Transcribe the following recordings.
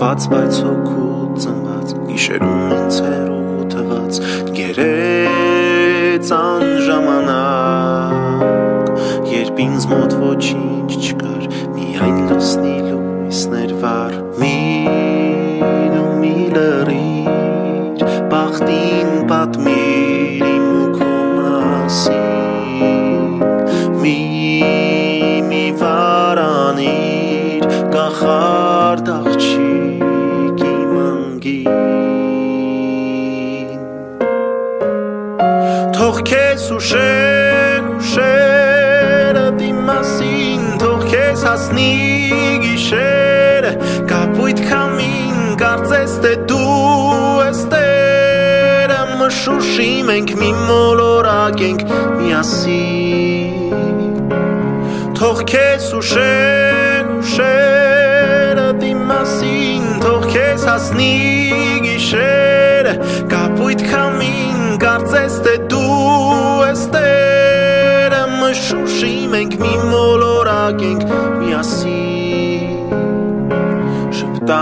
Լքված բայց հոգու ծնված Գիշերում ինձ հերու թված Գերեց ան ժամանակ Երբ ինձ մոտ ոչինչ չկար Միայն լուսնի Թող քեզ ուշեր, ուշերը դիմասին Թող քեզ հասնի գիշերը Կապույտ քամին կարծես թե դու ես տերը Մշուշի մենք մի մոլորակ ենք միասին Թող քեզ ուշեր, ուշերը դիմասին Թող քեզ հասնի գիշերը Կապույտ քամին կարծես թե տերը Մշուշի մենք մի մոլորակ ենք միասին Շպտա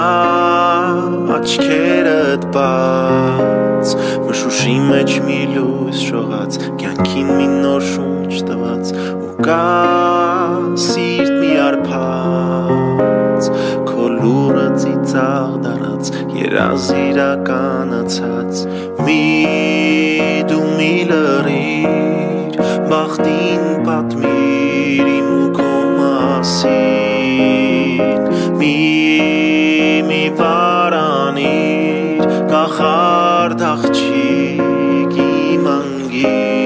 աչքերդ բաց Մշուշի մեջ մի լույս շողած Կյանքին մի նոր շունչ տված Ու կա սիրտ մի արփած Քո լուրը ծիծաղ դարած Երազիրականացած Մի դու մի լրիր Բախտին պատմիր իմ ու քո մասին Մի մի վարանիր Կախարդ աղջիկ իմ անգին